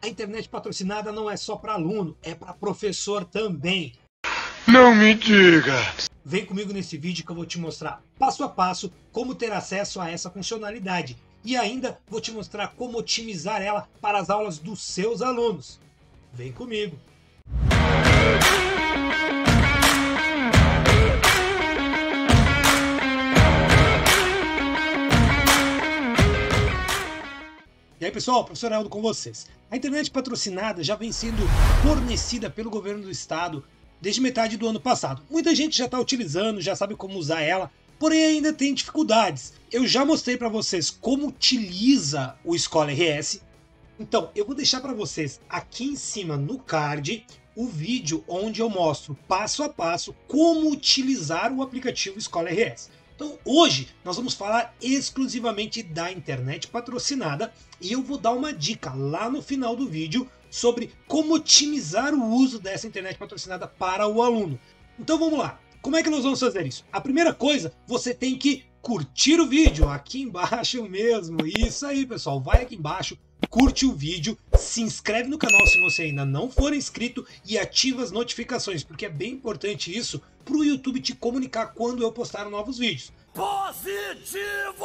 A internet patrocinada não é só para aluno, é para professor também. Não me diga! Vem comigo nesse vídeo que eu vou te mostrar passo a passo como ter acesso a essa funcionalidade. E ainda vou te mostrar como otimizar ela para as aulas dos seus alunos. Vem comigo! E aí pessoal, professor Aldo com vocês. A internet patrocinada já vem sendo fornecida pelo governo do estado desde metade do ano passado. Muita gente já está utilizando, já sabe como usar ela, porém ainda tem dificuldades. Eu já mostrei para vocês como utiliza o Escola RS, então eu vou deixar para vocês aqui em cima no card o vídeo onde eu mostro passo a passo como utilizar o aplicativo Escola RS. Então hoje nós vamos falar exclusivamente da internet patrocinada e eu vou dar uma dica lá no final do vídeo sobre como otimizar o uso dessa internet patrocinada para o aluno. Então vamos lá. Como é que nós vamos fazer isso? A primeira coisa, você tem que curtir o vídeo aqui embaixo mesmo. Isso aí, pessoal. Vai aqui embaixo, curte o vídeo, se inscreve no canal se você ainda não for inscrito e ativa as notificações, porque é bem importante isso para o YouTube te comunicar quando eu postar novos vídeos. Positivo!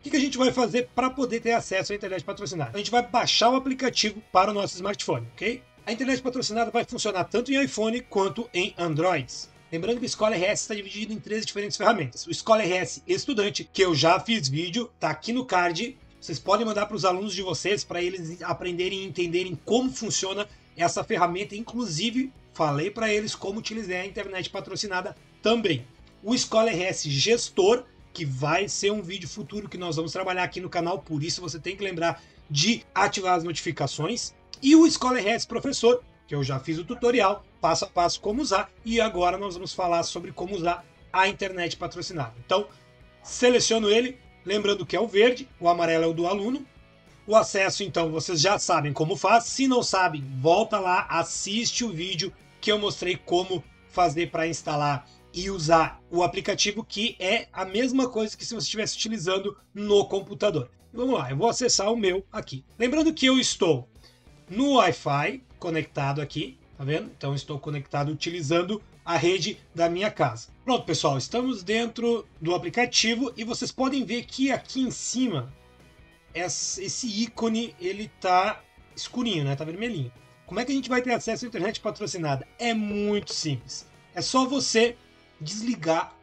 O que, que a gente vai fazer para poder ter acesso à internet patrocinada? A gente vai baixar o aplicativo para o nosso smartphone, ok? A internet patrocinada vai funcionar tanto em iPhone quanto em Androids. Lembrando que o Escola RS está dividido em três diferentes ferramentas. O Escola RS Estudante, que eu já fiz vídeo, tá aqui no card. Vocês podem mandar para os alunos de vocês para eles aprenderem e entenderem como funciona essa ferramenta. Inclusive, falei para eles como utilizar a internet patrocinada também. O Escola RS Gestor, que vai ser um vídeo futuro que nós vamos trabalhar aqui no canal, por isso você tem que lembrar de ativar as notificações. E o Escola RS Professor, que eu já fiz o tutorial, passo a passo como usar, e agora nós vamos falar sobre como usar a internet patrocinada. Então, seleciono ele, lembrando que é o verde, o amarelo é o do aluno. O acesso, então, vocês já sabem como faz. Se não sabem, volta lá, assiste o vídeo que eu mostrei como fazer para instalar e usar o aplicativo, que é a mesma coisa que se você estivesse utilizando no computador. Vamos lá, eu vou acessar o meu aqui. Lembrando que eu estou no Wi-Fi conectado aqui, tá vendo? Então estou conectado utilizando a rede da minha casa. Pronto, pessoal, estamos dentro do aplicativo e vocês podem ver que aqui em cima esse ícone ele tá escurinho, né? Tá vermelhinho. Como é que a gente vai ter acesso à internet patrocinada? É muito simples. É só você desligar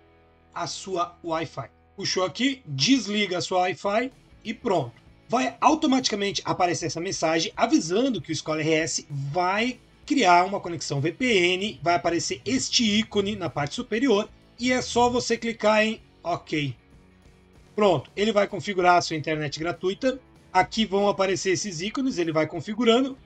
a sua Wi-Fi. Puxou aqui, desliga a sua Wi-Fi e pronto. Vai automaticamente aparecer essa mensagem avisando que o Escola RS vai criar uma conexão VPN, vai aparecer este ícone na parte superior e é só você clicar em OK. Pronto, ele vai configurar a sua internet gratuita. Aqui vão aparecer esses ícones, ele vai configurando.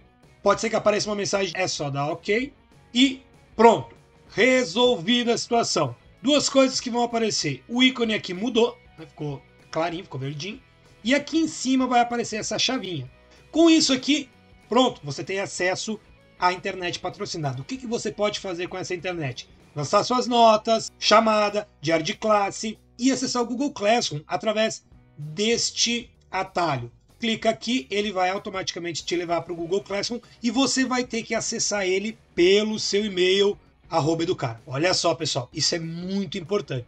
Pode ser que apareça uma mensagem, é só dar OK. E pronto, resolvida a situação. Duas coisas que vão aparecer. O ícone aqui mudou, né, ficou clarinho, ficou verdinho. E aqui em cima vai aparecer essa chavinha. Com isso aqui, pronto, você tem acesso à internet patrocinada. O que, que você pode fazer com essa internet? Lançar suas notas, chamada, diário de classe e acessar o Google Classroom através deste atalho clica aqui, ele vai automaticamente te levar para o Google Classroom e você vai ter que acessar ele pelo seu e-mail arroba educar. Olha só, pessoal, isso é muito importante.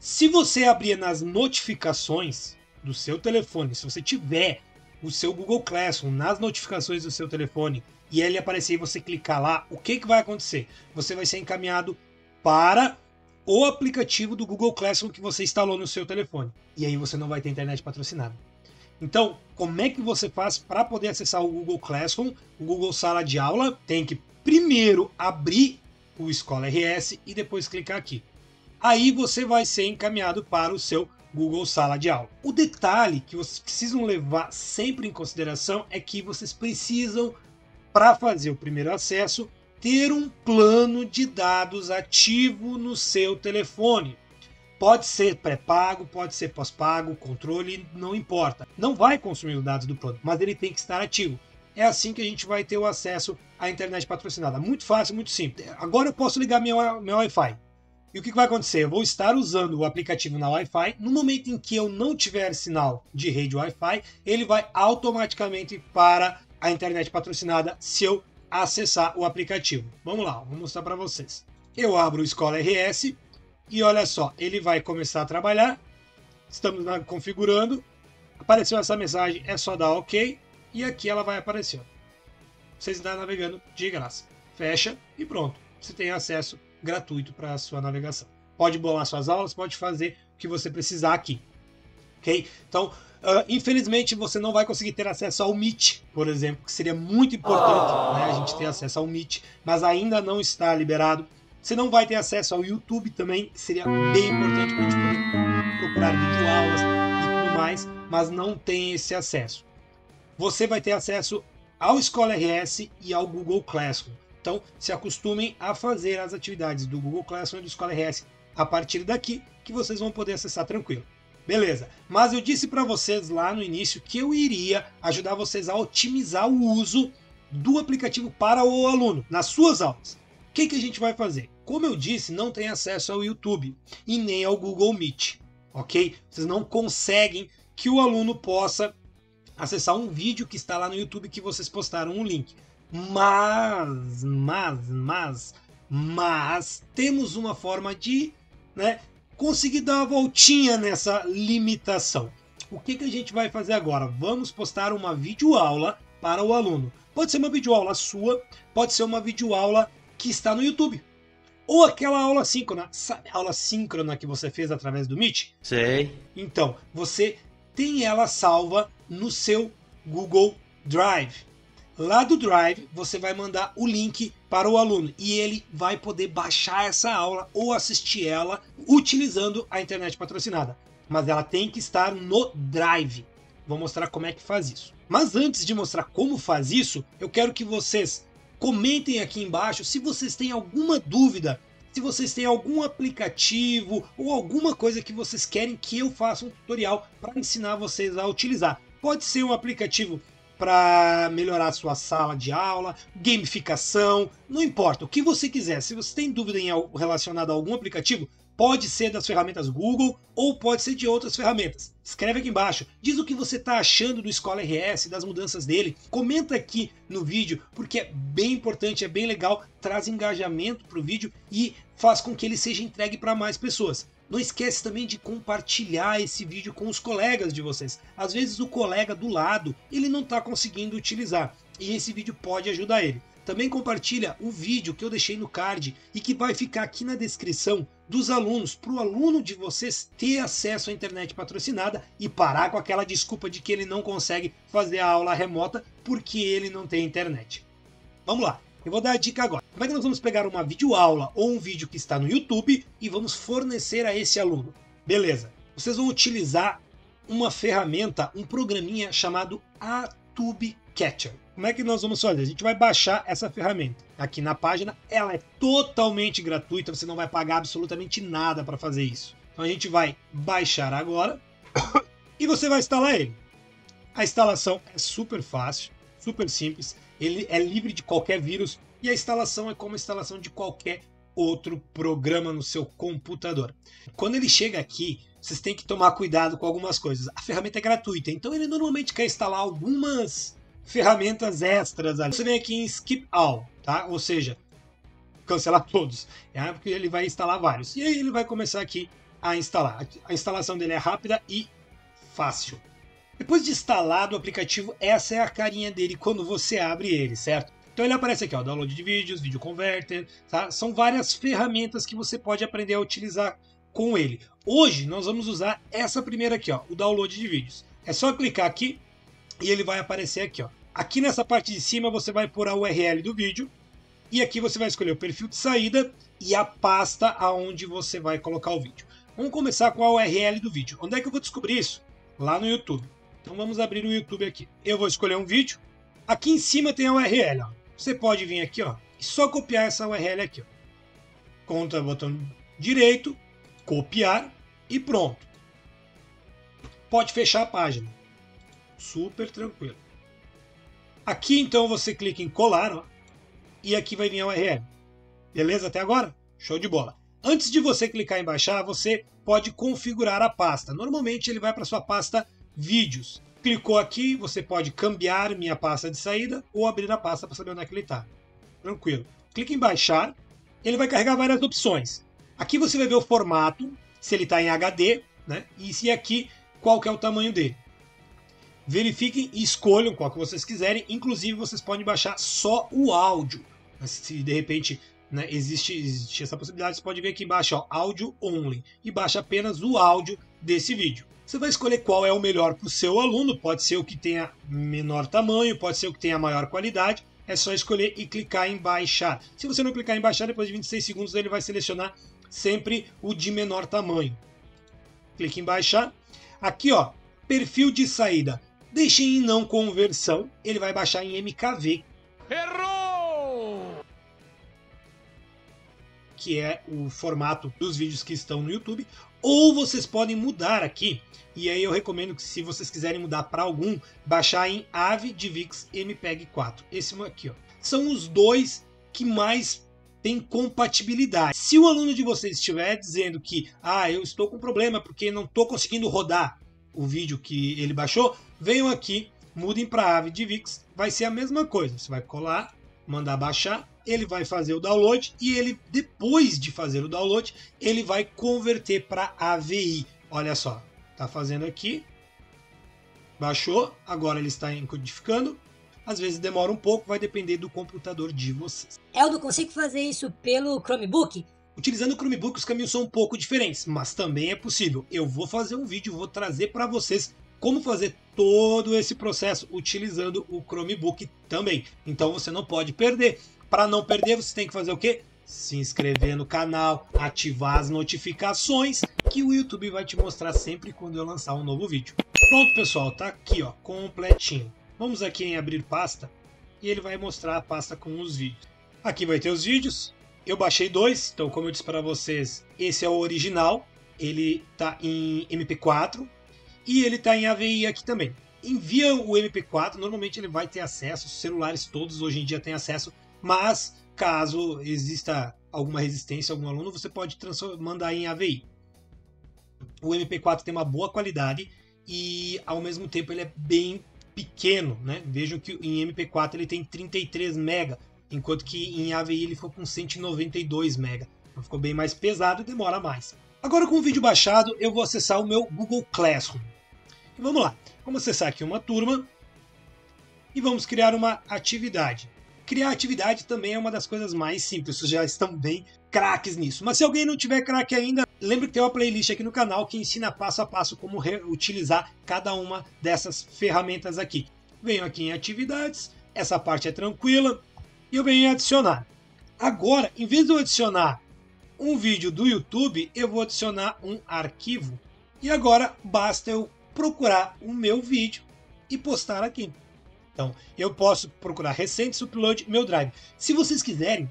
Se você abrir nas notificações do seu telefone, se você tiver o seu Google Classroom nas notificações do seu telefone e ele aparecer e você clicar lá, o que, que vai acontecer? Você vai ser encaminhado para o aplicativo do Google Classroom que você instalou no seu telefone. E aí você não vai ter internet patrocinada. Então, como é que você faz para poder acessar o Google Classroom, o Google Sala de Aula? Tem que primeiro abrir o Escola RS e depois clicar aqui. Aí você vai ser encaminhado para o seu Google Sala de Aula. O detalhe que vocês precisam levar sempre em consideração é que vocês precisam, para fazer o primeiro acesso, ter um plano de dados ativo no seu telefone. Pode ser pré-pago, pode ser pós-pago, controle, não importa. Não vai consumir os dados do plano, mas ele tem que estar ativo. É assim que a gente vai ter o acesso à internet patrocinada. Muito fácil, muito simples. Agora eu posso ligar meu, meu Wi-Fi. E o que vai acontecer? Eu vou estar usando o aplicativo na Wi-Fi. No momento em que eu não tiver sinal de rede Wi-Fi, ele vai automaticamente para a internet patrocinada se eu acessar o aplicativo. Vamos lá, vou mostrar para vocês. Eu abro o Escola RS e olha só, ele vai começar a trabalhar. Estamos configurando. Apareceu essa mensagem, é só dar OK e aqui ela vai aparecer. Você está navegando de graça. Fecha e pronto. Você tem acesso gratuito para a sua navegação. Pode bolar suas aulas, pode fazer o que você precisar aqui. Ok? Então, uh, infelizmente, você não vai conseguir ter acesso ao Meet, por exemplo, que seria muito importante oh. né, a gente ter acesso ao Meet, mas ainda não está liberado. Você não vai ter acesso ao YouTube também, que seria bem importante para a gente poder procurar videoaulas e tudo mais, mas não tem esse acesso. Você vai ter acesso ao Escola RS e ao Google Classroom. Então, se acostumem a fazer as atividades do Google Classroom e do Escola RS a partir daqui, que vocês vão poder acessar tranquilo. Beleza, mas eu disse para vocês lá no início que eu iria ajudar vocês a otimizar o uso do aplicativo para o aluno nas suas aulas. O que, que a gente vai fazer? Como eu disse, não tem acesso ao YouTube e nem ao Google Meet, ok? Vocês não conseguem que o aluno possa acessar um vídeo que está lá no YouTube que vocês postaram um link. Mas, mas, mas, mas temos uma forma de né, conseguir dar uma voltinha nessa limitação. O que, que a gente vai fazer agora? Vamos postar uma videoaula para o aluno. Pode ser uma videoaula sua, pode ser uma videoaula que está no YouTube. Ou aquela aula síncrona, sabe a aula síncrona que você fez através do Meet? Sei. Então, você tem ela salva no seu Google Drive. Lá do Drive, você vai mandar o link para o aluno e ele vai poder baixar essa aula ou assistir ela utilizando a internet patrocinada. Mas ela tem que estar no Drive. Vou mostrar como é que faz isso. Mas antes de mostrar como faz isso, eu quero que vocês comentem aqui embaixo se vocês têm alguma dúvida, se vocês têm algum aplicativo ou alguma coisa que vocês querem que eu faça um tutorial para ensinar vocês a utilizar. Pode ser um aplicativo para melhorar a sua sala de aula, gamificação, não importa, o que você quiser. Se você tem dúvida em relacionado a algum aplicativo, pode ser das ferramentas Google ou pode ser de outras ferramentas. Escreve aqui embaixo, diz o que você está achando do Escola RS, das mudanças dele. Comenta aqui no vídeo, porque é bem importante, é bem legal, traz engajamento para o vídeo e faz com que ele seja entregue para mais pessoas. Não esquece também de compartilhar esse vídeo com os colegas de vocês. Às vezes o colega do lado ele não está conseguindo utilizar e esse vídeo pode ajudar ele. Também compartilha o vídeo que eu deixei no card e que vai ficar aqui na descrição dos alunos, para o aluno de vocês ter acesso à internet patrocinada e parar com aquela desculpa de que ele não consegue fazer a aula remota porque ele não tem internet. Vamos lá, eu vou dar a dica agora. Como é que nós vamos pegar uma videoaula ou um vídeo que está no YouTube e vamos fornecer a esse aluno? Beleza. Vocês vão utilizar uma ferramenta, um programinha chamado Atube Catcher. Como é que nós vamos fazer? A gente vai baixar essa ferramenta aqui na página. Ela é totalmente gratuita, você não vai pagar absolutamente nada para fazer isso. Então a gente vai baixar agora e você vai instalar ele. A instalação é super fácil, super simples ele é livre de qualquer vírus e a instalação é como a instalação de qualquer outro programa no seu computador. Quando ele chega aqui, vocês têm que tomar cuidado com algumas coisas. A ferramenta é gratuita, então ele normalmente quer instalar algumas ferramentas extras ali. Você vem aqui em Skip All, tá? Ou seja, cancelar todos, é porque ele vai instalar vários. E aí ele vai começar aqui a instalar. A instalação dele é rápida e fácil. Depois de instalado o aplicativo, essa é a carinha dele quando você abre ele, certo? Então ele aparece aqui, ó, download de vídeos, vídeo converter, tá? São várias ferramentas que você pode aprender a utilizar com ele. Hoje nós vamos usar essa primeira aqui, ó, o download de vídeos. É só clicar aqui e ele vai aparecer aqui, ó. Aqui nessa parte de cima você vai pôr a URL do vídeo e aqui você vai escolher o perfil de saída e a pasta aonde você vai colocar o vídeo. Vamos começar com a URL do vídeo. Onde é que eu vou descobrir isso? Lá no YouTube. Então vamos abrir o YouTube aqui. Eu vou escolher um vídeo. Aqui em cima tem a URL. Ó. Você pode vir aqui ó, e só copiar essa URL aqui. Ó. O botão direito, copiar e pronto. Pode fechar a página. Super tranquilo. Aqui então você clica em colar ó, e aqui vai vir a URL. Beleza até agora? Show de bola. Antes de você clicar em baixar, você pode configurar a pasta. Normalmente ele vai para sua pasta vídeos. Clicou aqui, você pode cambiar minha pasta de saída ou abrir a pasta para saber onde é que ele está. Tranquilo. Clique em baixar, ele vai carregar várias opções. Aqui você vai ver o formato, se ele está em HD, né? E se aqui qual que é o tamanho dele. Verifiquem e escolham qual que vocês quiserem. Inclusive vocês podem baixar só o áudio. Se de repente né, existe, existe, essa possibilidade, você pode ver aqui embaixo, ó, áudio only, e baixa apenas o áudio desse vídeo. Você vai escolher qual é o melhor para o seu aluno, pode ser o que tenha menor tamanho, pode ser o que tenha maior qualidade, é só escolher e clicar em baixar. Se você não clicar em baixar, depois de 26 segundos ele vai selecionar sempre o de menor tamanho. Clique em baixar. Aqui, ó, perfil de saída. Deixe em não conversão, ele vai baixar em MKV. Errou! Que é o formato dos vídeos que estão no YouTube. Ou vocês podem mudar aqui. E aí eu recomendo que se vocês quiserem mudar para algum, baixar em AVE DivX MPEG 4. Esse aqui, ó. São os dois que mais tem compatibilidade. Se o aluno de vocês estiver dizendo que ah, eu estou com problema porque não estou conseguindo rodar o vídeo que ele baixou, venham aqui, mudem para AVE DivX, vai ser a mesma coisa. Você vai colar, mandar baixar, ele vai fazer o download e ele depois de fazer o download, ele vai converter para AVI. Olha só, tá fazendo aqui, baixou, agora ele está encodificando, às vezes demora um pouco, vai depender do computador de vocês. Eldo, consigo fazer isso pelo Chromebook? Utilizando o Chromebook, os caminhos são um pouco diferentes, mas também é possível. Eu vou fazer um vídeo, vou trazer para vocês como fazer todo esse processo utilizando o Chromebook também. Então você não pode perder. Para não perder, você tem que fazer o quê? Se inscrever no canal, ativar as notificações, que o YouTube vai te mostrar sempre quando eu lançar um novo vídeo. Pronto, pessoal, tá aqui, ó, completinho. Vamos aqui em abrir pasta e ele vai mostrar a pasta com os vídeos. Aqui vai ter os vídeos. Eu baixei dois, então como eu disse para vocês, esse é o original. Ele tá em MP4 e ele tá em AVI aqui também. Envia o MP4, normalmente ele vai ter acesso, os celulares todos hoje em dia têm acesso, mas caso exista alguma resistência, algum aluno, você pode mandar em AVI. O MP4 tem uma boa qualidade e ao mesmo tempo ele é bem pequeno, né? Vejam que em MP4 ele tem 33 MB, enquanto que em AVI ele ficou com 192 MB. Então ficou bem mais pesado e demora mais. Agora com o vídeo baixado, eu vou acessar o meu Google Classroom. E vamos lá. Vamos acessar aqui uma turma e vamos criar uma atividade. Criar atividade também é uma das coisas mais simples, vocês já estão bem craques nisso. Mas se alguém não tiver craque ainda, lembre que tem uma playlist aqui no canal que ensina passo a passo como utilizar cada uma dessas ferramentas aqui. Venho aqui em atividades, essa parte é tranquila, e eu venho em adicionar. Agora, em vez de eu adicionar um vídeo do YouTube, eu vou adicionar um arquivo. E agora basta eu procurar o meu vídeo e postar aqui. Então, eu posso procurar recentes upload meu drive. Se vocês quiserem,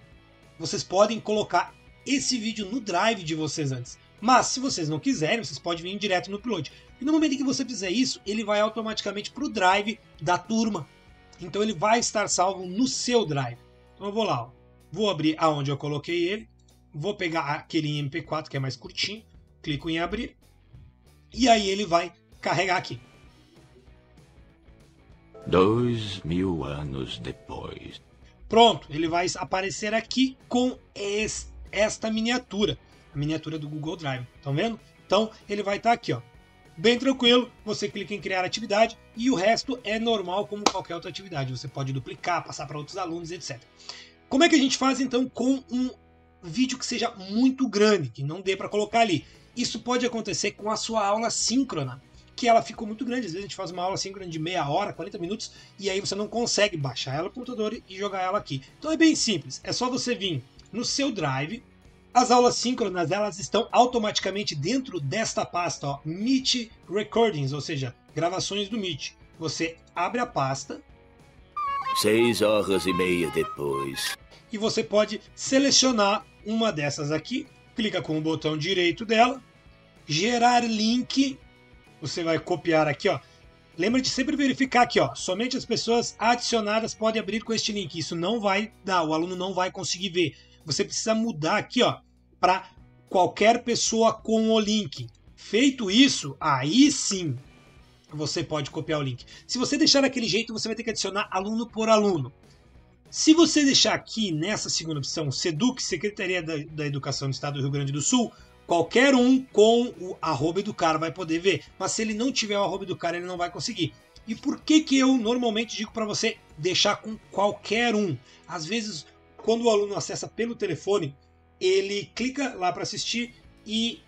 vocês podem colocar esse vídeo no drive de vocês antes. Mas se vocês não quiserem, vocês podem vir direto no upload. E no momento em que você fizer isso, ele vai automaticamente para o drive da turma. Então ele vai estar salvo no seu drive. Então eu vou lá, ó. vou abrir aonde eu coloquei ele, vou pegar aquele em MP4 que é mais curtinho, clico em abrir e aí ele vai carregar aqui. Dois mil anos depois. Pronto, ele vai aparecer aqui com esta miniatura, a miniatura do Google Drive. Estão vendo? Então ele vai estar tá aqui, ó. Bem tranquilo, você clica em criar atividade e o resto é normal como qualquer outra atividade. Você pode duplicar, passar para outros alunos, etc. Como é que a gente faz então com um vídeo que seja muito grande, que não dê para colocar ali? Isso pode acontecer com a sua aula síncrona que ela ficou muito grande. Às vezes a gente faz uma aula síncrona de meia hora, 40 minutos, e aí você não consegue baixar ela no computador e jogar ela aqui. Então é bem simples, é só você vir no seu Drive. As aulas síncronas elas estão automaticamente dentro desta pasta, ó, Meet Recordings, ou seja, gravações do Meet. Você abre a pasta. Seis horas e meia depois. E você pode selecionar uma dessas aqui, clica com o botão direito dela, gerar link você vai copiar aqui, ó. Lembra de sempre verificar aqui, ó. Somente as pessoas adicionadas podem abrir com este link. Isso não vai dar, o aluno não vai conseguir ver. Você precisa mudar aqui, ó, para qualquer pessoa com o link. Feito isso, aí sim você pode copiar o link. Se você deixar daquele jeito, você vai ter que adicionar aluno por aluno. Se você deixar aqui nessa segunda opção, SEDUC, Secretaria da, da Educação do Estado do Rio Grande do Sul, qualquer um com o arroba educar vai poder ver. Mas se ele não tiver o arroba educar, ele não vai conseguir. E por que, que eu normalmente digo para você deixar com qualquer um? Às vezes, quando o aluno acessa pelo telefone, ele clica lá para assistir e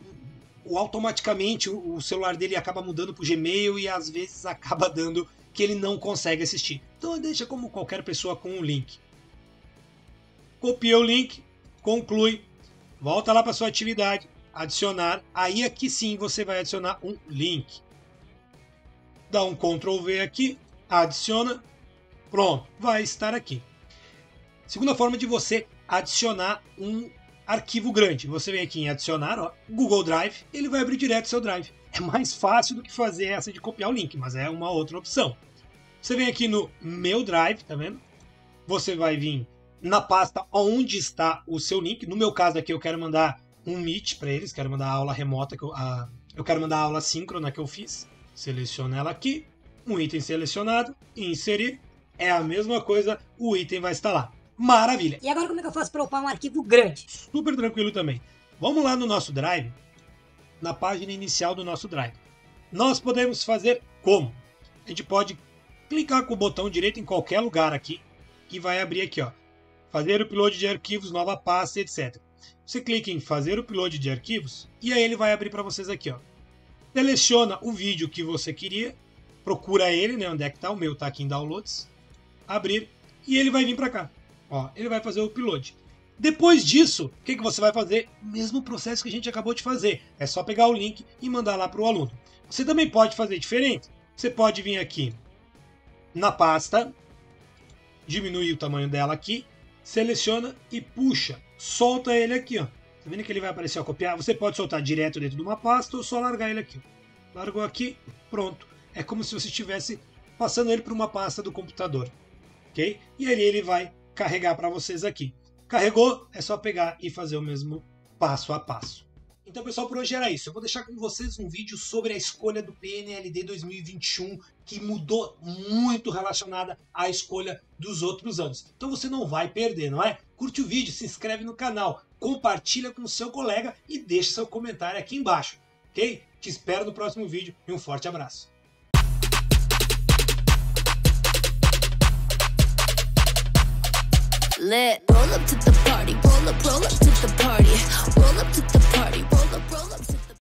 automaticamente o celular dele acaba mudando para o Gmail e às vezes acaba dando que ele não consegue assistir. Então deixa como qualquer pessoa com um link. Copia o link, conclui, volta lá para sua atividade, adicionar, aí aqui sim você vai adicionar um link. Dá um Ctrl V aqui, adiciona, pronto, vai estar aqui. Segunda forma de você adicionar um arquivo grande. Você vem aqui em adicionar, ó, Google Drive, ele vai abrir direto seu Drive. É mais fácil do que fazer essa de copiar o link, mas é uma outra opção. Você vem aqui no Meu Drive, tá vendo? Você vai vir na pasta onde está o seu link. No meu caso aqui, eu quero mandar um Meet para eles, quero mandar a aula remota, que eu, a, eu quero mandar a aula síncrona que eu fiz. Seleciona ela aqui, um item selecionado, inserir. É a mesma coisa, o item vai estar lá. Maravilha. E agora como é que eu faço para upar um arquivo grande? Super tranquilo também. Vamos lá no nosso Drive, na página inicial do nosso Drive. Nós podemos fazer como? A gente pode clicar com o botão direito em qualquer lugar aqui e vai abrir aqui, ó. Fazer o upload de arquivos, nova pasta, etc. Você clica em fazer o upload de arquivos e aí ele vai abrir para vocês aqui, ó. Seleciona o vídeo que você queria, procura ele, né, onde é que tá, o meu tá aqui em downloads, abrir e ele vai vir para cá. Ó, ele vai fazer o upload. Depois disso, o que, que você vai fazer? Mesmo processo que a gente acabou de fazer. É só pegar o link e mandar lá para o aluno. Você também pode fazer diferente. Você pode vir aqui na pasta, diminuir o tamanho dela aqui, seleciona e puxa. Solta ele aqui, ó. Tá vendo que ele vai aparecer a copiar? Você pode soltar direto dentro de uma pasta ou só largar ele aqui. Largou aqui, pronto. É como se você estivesse passando ele para uma pasta do computador. Ok? E ali ele vai carregar para vocês aqui. Carregou, é só pegar e fazer o mesmo passo a passo. Então, pessoal, por hoje era isso. Eu vou deixar com vocês um vídeo sobre a escolha do PNLD 2021 que mudou muito relacionada à escolha dos outros anos. Então você não vai perder, não é? Curte o vídeo, se inscreve no canal, compartilha com seu colega e deixa seu comentário aqui embaixo, ok? Te espero no próximo vídeo e um forte abraço. Lit. Roll up to the party, roll up, roll up to the party, roll up to the party, roll up, roll up